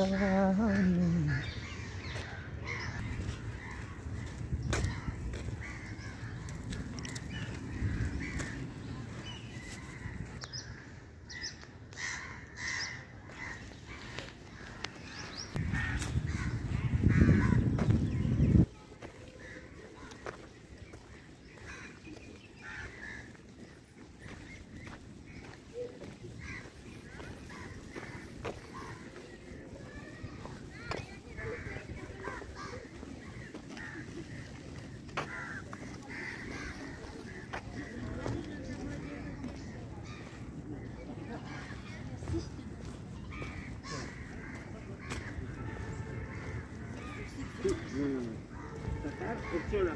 Oh. me. 做了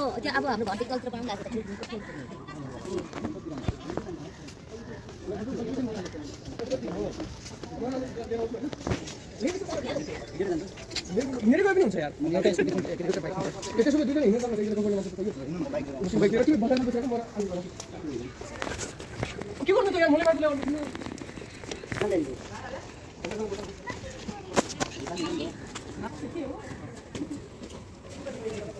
अब त्यो अब हाम्रो भर्टिकलतिर बनाउनु लाग्छ मेरो हुन्छ यार त्यसो दुईजना हिँड्नु गफर्ने मान्छे त यो उसको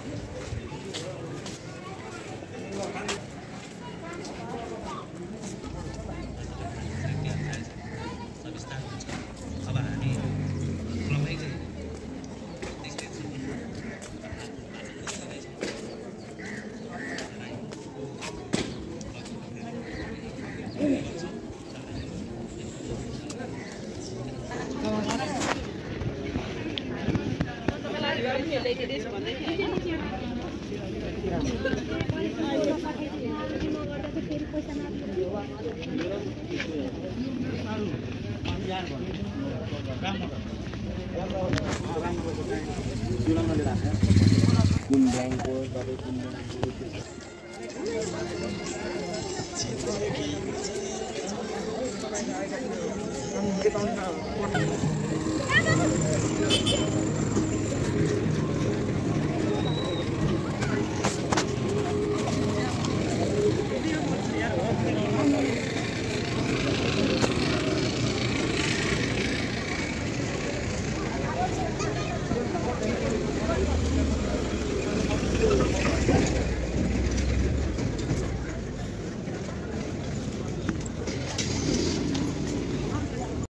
ब्याङ्कको तपाईँ कुन ब्याङ्कको